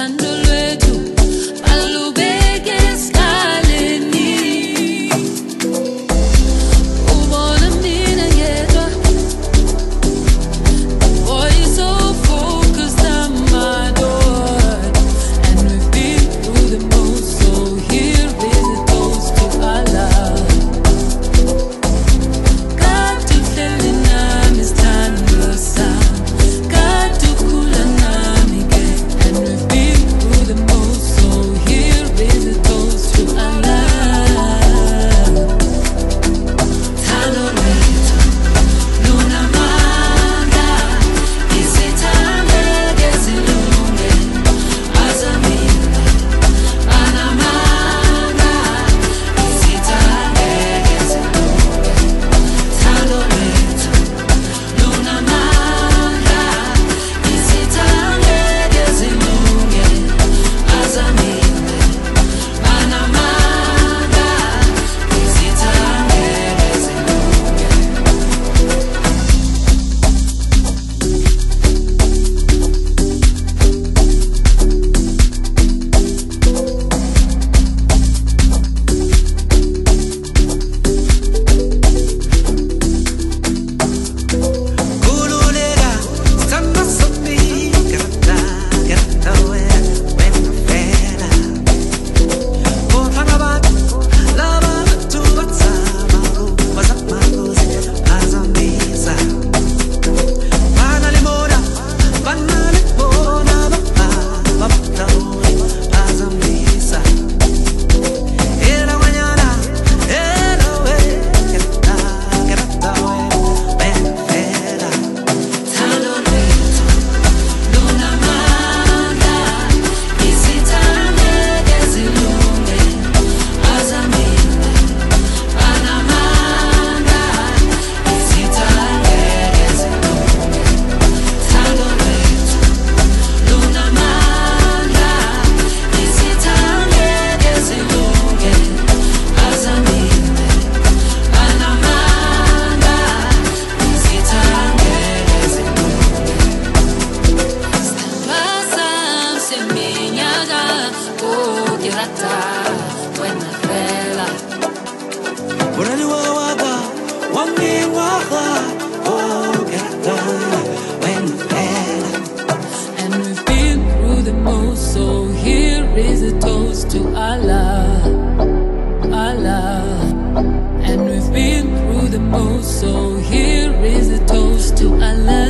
I. And we've been through the most so here is a toast to Allah. Allah. And we've been through the most so here is a toast to Allah.